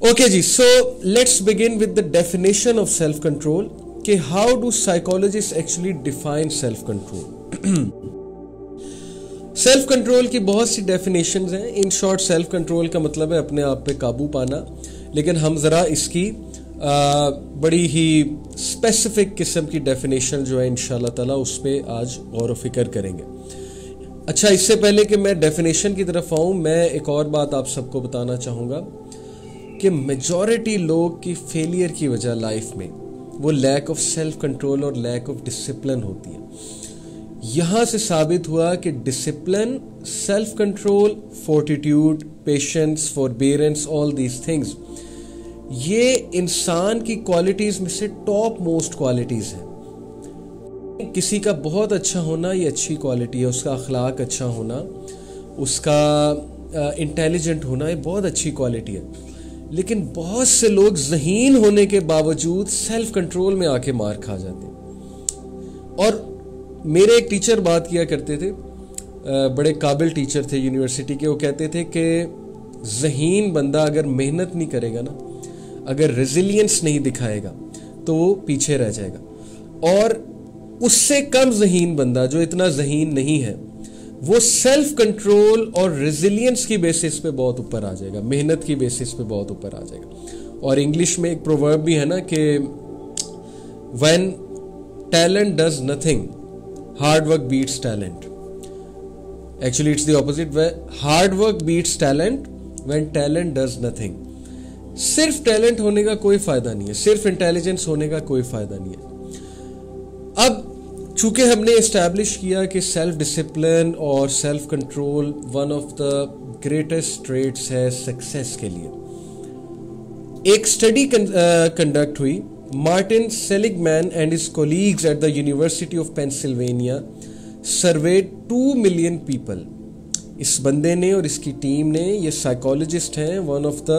Okay ji so let's begin with the definition of self control कि how do psychologists actually define self control self control की बहुत सी definition हैं in short self control का मतलब है अपने आप पे काबू पाना लेकिन हम ज़रा इसकी आ, बड़ी ही स्पेसिफिक किस्म की डेफिनेशन जो है इन ताला उस पर आज गौर फ़िक्र करेंगे अच्छा इससे पहले कि मैं डेफिनेशन की तरफ़ आऊँ मैं एक और बात आप सबको बताना चाहूँगा कि मेजॉरिटी लोग की फेलियर की वजह लाइफ में वो लैक ऑफ़ सेल्फ कंट्रोल और लैक ऑफ़ डिसिप्लिन होती है। यहाँ से साबित हुआ कि discipline self control fortitude patience forbearance all these things ये इंसान की क्वालिटीज में से टॉप मोस्ट क्वालिटीज है। किसी का बहुत अच्छा होना ये अच्छी क्वालिटी है, उसका अखलाक अच्छा होना, उसका इंटेलिजेंट होना ये बहुत अच्छी क्वालिटी है। लेकिन बहुत से लोग जहीन होने के बावजूद सेल्फ कंट्रोल में आके मार खा जाते और मेरे एक टीचर बात किया करते थे बड़े काबिल टीचर थे यूनिवर्सिटी के, वो कहते थे कि जहीन बंदा अगर मेहनत नहीं करेगा ना, अगर रेजिलियंस नहीं दिखाएगा तो वो पीछे रह जाएगा। और उससे कम जहीन बंदा जो इतना जहीन नहीं है वो सेल्फ कंट्रोल और रेजिलियंस की बेसिस पे बहुत ऊपर आ जाएगा, मेहनत की बेसिस पे बहुत ऊपर आ जाएगा। और इंग्लिश में एक प्रोवर्ब भी है ना कि when talent does nothing hard work beats talent actually it's the opposite hard work beats talent when talent does nothing सिर्फ़ टैलेंट होने का कोई फ़ायदा नहीं है, सिर्फ़ इंटेलिजेंस होने का कोई फ़ायदा नहीं है। अब चूँकि हमने इस्टेब्लिश किया कि सेल्फ डिसिप्लिन और self control one of the greatest traits है सक्सेस के लिए। एक स्टडी कंडक्ट हुई Martin Seligman and his colleagues at the University of Pennsylvania survey two million people इस बंदे ने और इसकी टीम ने, ये साइकोलॉजिस्ट हैं वन ऑफ़ द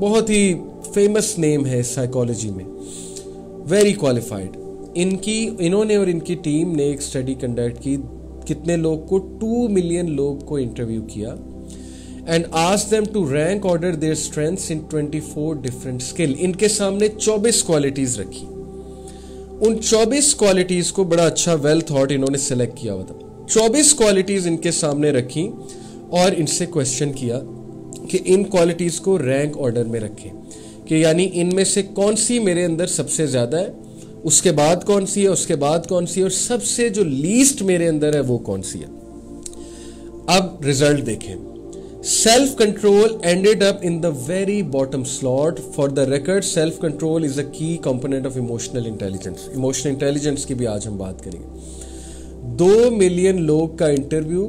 बहुत ही फ़ेमस नेम है साइकोलॉजी में। वेरी क्वालिफाइड इनकी, इन्होंने और इनकी टीम ने एक स्टडी कंडक्ट की, कितने लोग को टू मिलियन लोग को इंटरव्यू किया एंड आज them to rank order their strength in 24 different skill इनके सामने 24 क्वालिटीज रखी। उन 24 क्वालिटीज को बड़ा अच्छा वेल थॉट इन्होंने सेलेक्ट किया हुआ था। 24 क्वालिटीज इनके सामने रखी और इनसे क्वेश्चन किया कि इन क्वालिटीज को रैंक ऑर्डर में रखें, कि यानी इनमें से कौन सी मेरे अंदर सबसे ज़्यादा है उसके बाद कौन सी है, उसके बाद कौन सी है, और सबसे जो लीस्ट मेरे अंदर है वो कौन सी है? अब रिज़ल्ट देखें। Self control ended up in the very bottom slot for the record self control is a key component of emotional intelligence emotional intelligence की भी आज हम बात करेंगे। दो मिलियन लोग का इंटरव्यू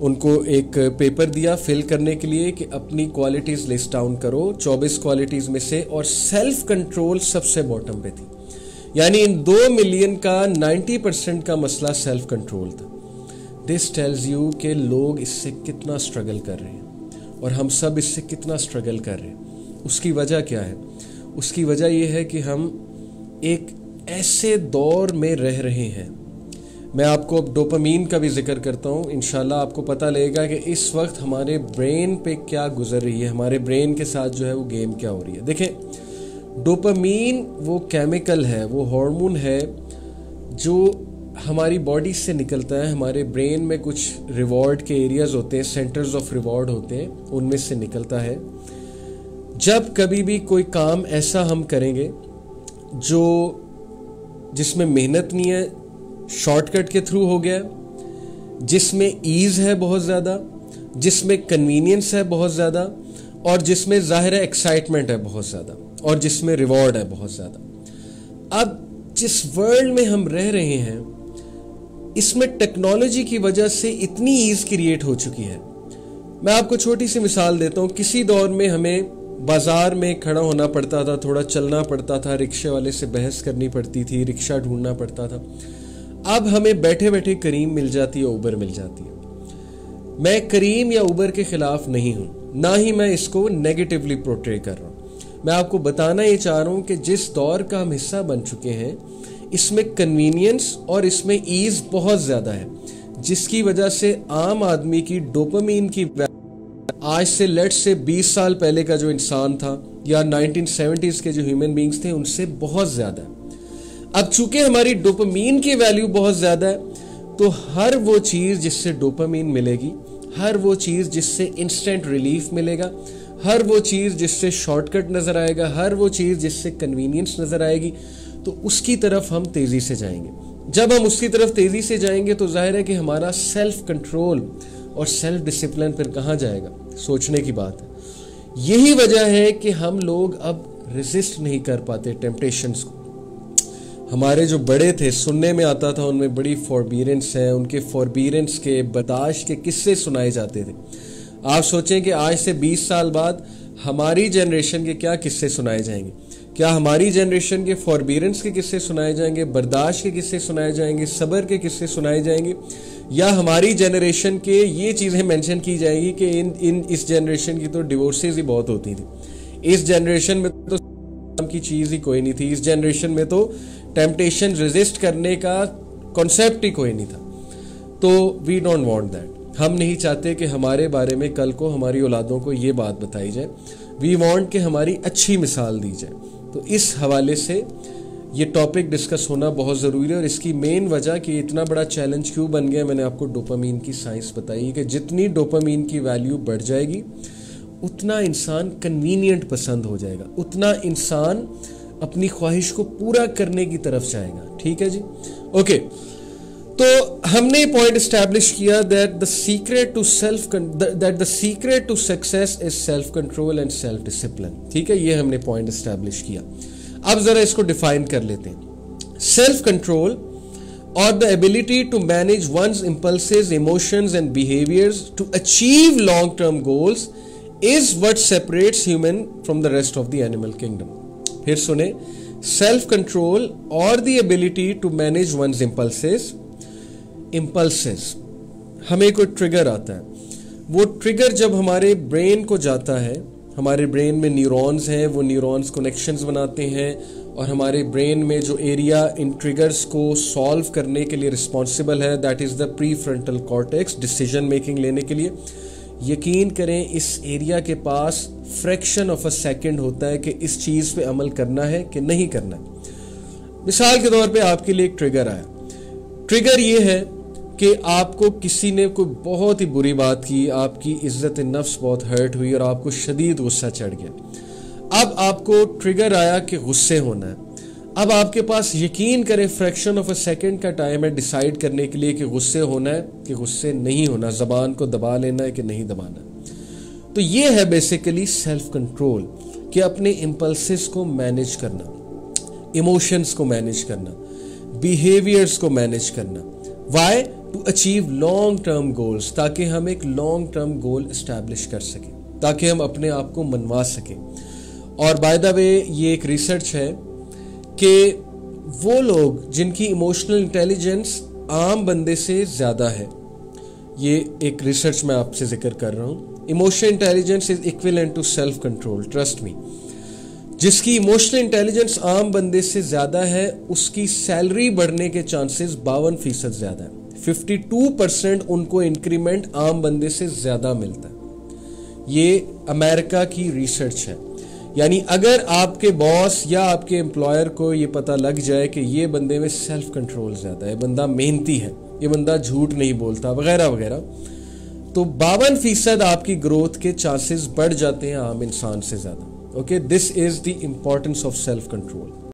उनको एक पेपर दिया फिल करने के लिए कि अपनी क्वालिटीज लिस्ट डाउन करो 24 क्वालिटीज में से, और सेल्फ कंट्रोल सबसे बॉटम पे थी। यानी इन दो मिलियन का 90 परसेंट का मसला सेल्फ कंट्रोल था। दिस टेल्स यू कि लोग इससे कितना स्ट्रगल कर रहे हैं। और हम सब इससे कितना स्ट्रगल कर रहे हैं। उसकी वजह क्या है? उसकी वजह यह है कि हम एक ऐसे दौर में रह रहे हैं। मैं आपको अब डोपामीन का भी ज़िक्र करता हूँ। इन आपको पता लगेगा कि इस वक्त हमारे ब्रेन पे क्या गुजर रही है। हमारे ब्रेन के साथ जो है वो गेम क्या हो रही है। देखें डोपामीन वो केमिकल है, वो हार्मोन है जो हमारी बॉडी से निकलता है। हमारे ब्रेन में कुछ रिवॉर्ड के एरियाज़ होते हैं, सेंटर्स ऑफ़ रिवॉर्ड होते हैं, उनमें से निकलता है। जब कभी भी कोई काम ऐसा हम करेंगे जो जिसमें मेहनत नहीं है, शॉर्टकट के थ्रू हो गया, जिसमें ईज है बहुत ज़्यादा, जिसमें कन्वीनियंस है बहुत ज़्यादा, और जिसमें ज़ाहिर एक्साइटमेंट है बहुत ज़्यादा। और जिसमें रिवॉर्ड है बहुत ज़्यादा। अब जिस वर्ल्ड में हम रह रहे हैं, इसमें टेक्नोलॉजी की वजह से इतनी ईज क्रिएट हो चुकी है। मैं आपको छोटी सी मिसाल देता हूँ, किसी दौर में हमें बाज़ार में खड़ा होना पड़ता था, थोड़ा चलना पड़ता था, रिक्शे वाले से बहस करनी पड़ती थी, रिक्शा ढूंढना पड़ता था। अब हमें बैठे बैठे करीम मिल जाती है उबर मिल जाती है। मैं करीम या उबर के खिलाफ नहीं हूँ, ना ही मैं इसको नेगेटिवली प्रोट्रे कर रहा हूँ। मैं आपको बताना ये चाह रहा हूँ कि जिस दौर का हम हिस्सा बन चुके हैं, इसमें कन्वीनियंस और इसमें ईज बहुत ज़्यादा है, जिसकी वजह से आम आदमी की डोपामीन की आज से लेट से 20 साल पहले का जो इंसान था, या 1970s के जो ह्यूमन बींग्स थे, उनसे बहुत ज़्यादा अब चूँकि हमारी डोपामीन की वैल्यू बहुत ज़्यादा है तो हर वो चीज़ जिससे डोपामीन मिलेगी, हर वो चीज़ जिससे इंस्टेंट रिलीफ मिलेगा हर वो चीज़ जिससे शॉर्टकट नज़र आएगा, हर वो चीज़ जिससे कन्वीनियंस नज़र आएगी तो उसकी तरफ़ हम तेज़ी से जाएँगे। जब हम उसकी तरफ़ तेज़ी से जाएँगे तो ज़ाहिर है कि हमारा सेल्फ कंट्रोल और सेल्फ डिसिप्लिन फिर कहाँ जाएगा? सोचने की बात है। यही वजह है कि हम लोग अब रेजिस्ट नहीं कर पाते टेम्पटेशंस को। हमारे जो बड़े थे, सुनने में आता था, उनमें बड़ी फॉरबीरेंस है, उनके फॉरबीरेंस के बर्दाश्त के किस्से सुनाए जाते थे। आप सोचें कि आज से 20 साल बाद हमारी जनरेशन के क्या किस्से सुनाए जाएँगे? क्या हमारी जनरेशन के फॉरबीरेंस के किस्से सुनाए जाएँगे? बर्दाश्त के किस्से सुनाए जाएँगे? सबर के किस्से सुनाए जाएँगे? या हमारी जनरेशन के ये चीज़ें मेंशन की जाएगी कि इन इन, इस जनरेशन की तो डिवोर्सेज ही बहुत होती थी। इस जनरेशन में तो की चीज़ ही कोई नहीं थी। इस जनरेशन में तो टेम्पटेशन रेजिस्ट करने का कॉन्सेप्ट ही कोई नहीं था। तो वी डोंट वांट दैट हम नहीं चाहते कि हमारे बारे में कल को हमारी औलादों को ये बात बताई जाए। वी वॉन्ट कि हमारी अच्छी मिसाल दी जाए। तो इस हवाले से ये टॉपिक डिस्कस होना बहुत ज़रूरी है और इसकी मेन वजह कि इतना बड़ा चैलेंज क्यों बन गया, मैंने आपको डोपामीन की साइंस बताई कि जितनी डोपामीन की वैल्यू बढ़ जाएगी, उतना इंसान कन्वीनियंट पसंद हो जाएगा। उतना इंसान अपनी ख्वाहिश को पूरा करने की तरफ़ जाएगा। ठीक है जी? ओके तो हमने पॉइंट स्टैब्लिश किया that the secret to self that the secret to success is self control and self discipline ठीक है, ये हमने पॉइंट स्टैब्लिश किया। अब जरा इसको डिफाइन कर लेते हैं। सेल्फ कंट्रोल और the ability to manage one's impulses emotions and behaviours to achieve long term goals is what separates human from the rest of the animal kingdom फिर सुने सेल्फ कंट्रोल और the ability to manage one's impulses impulses हमें कोई trigger आता है। वो trigger जब हमारे ब्रेन को जाता है, हमारे ब्रेन में न्यूरॉन्स हैं, वो न्यूरॉन्स कनेक्शंस बनाते हैं और हमारे ब्रेन में जो एरिया इन ट्रिगर्स को सॉल्व करने के लिए रिस्पॉन्सिबल है that is the pre frontal cortex decision making लेने के लिए। यकीन करें, इस एरिया के पास फ्रैक्शन ऑफ़ अ सेकंड होता है कि इस चीज़ पे अमल करना है कि नहीं करना है। मिसाल के तौर पे आपके लिए एक ट्रिगर आया। ट्रिगर ये है कि आपको किसी ने कोई बहुत ही बुरी बात की, आपकी इज़्ज़त नफ्स बहुत हर्ट हुई और आपको शदीद गुस्सा चढ़ गया। अब आपको ट्रिगर आया कि गुस्से होना है। अब आपके पास यकीन करें फ्रैक्शन ऑफ़ अ सेकंड का टाइम है डिसाइड करने के लिए कि गुस्से होना है कि गुस्से नहीं होना, जबान को दबा लेना है कि नहीं दबाना। तो ये है बेसिकली सेल्फ कंट्रोल कि अपने इम्पल्सिस को मैनेज करना इमोशंस को मैनेज करना बिहेवियर्स को मैनेज करना। Why to achieve long term goals ताकि हम एक लॉन्ग टर्म गोल इस्टेब्लिश कर सकें, ताकि हम अपने आप को मनवा सकें। और बाय द वे ये एक रिसर्च है कि वो लोग जिनकी इमोशनल इंटेलिजेंस आम बंदे से ज़्यादा है, ये एक रिसर्च मैं आपसे ज़िक्र कर रहा हूँ। Emotional intelligence is equivalent to self control trust me जिसकी इमोशनल इंटेलिजेंस आम बंदे से ज़्यादा है, उसकी सैलरी बढ़ने के चांसेस बावन फ़ीसद ज़्यादा है। 52 परसेंट उनको इंक्रीमेंट आम बंदे से ज़्यादा मिलता है। ये अमेरिका की रिसर्च है। यानी अगर आपके बॉस या आपके एम्प्लॉयर को ये पता लग जाए कि ये बंदे में सेल्फ कंट्रोल ज़्यादा है, बंदा मेहनती है, ये बंदा झूठ नहीं बोलता, वगैरह वगैरह तो बावन फ़ीसद आपकी ग्रोथ के चांसेस बढ़ जाते हैं आम इंसान से ज़्यादा। Okay this is the importance of self control